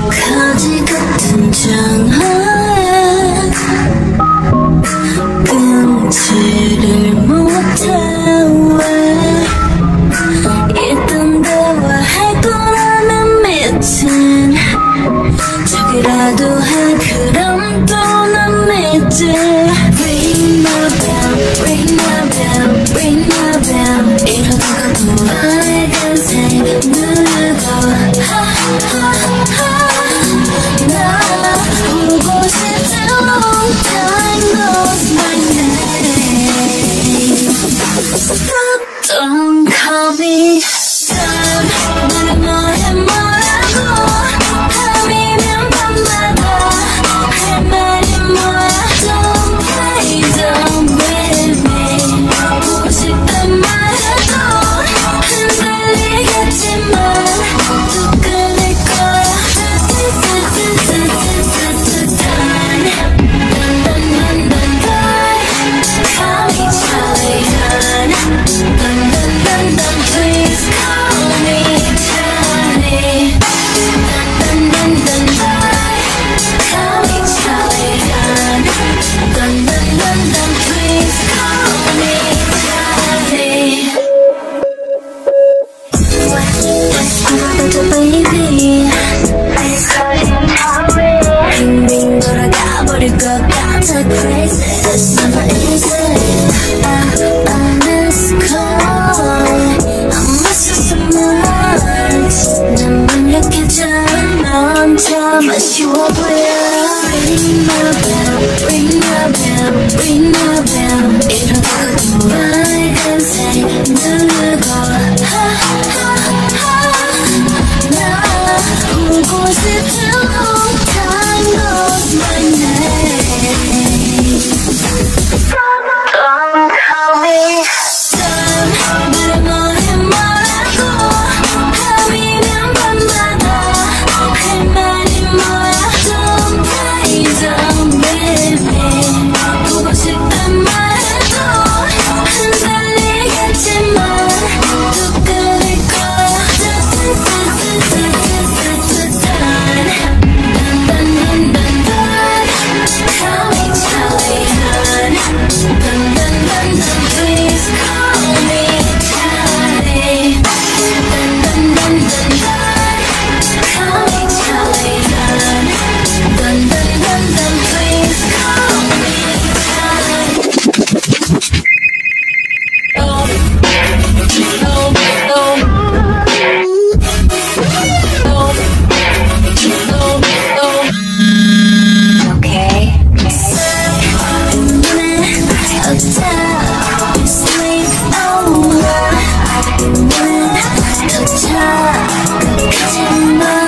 가지 같은 장화에 끈질을 me. Ring the bell, ring the bell, ring a bell. If I can say no. 넌 도착. 끝까지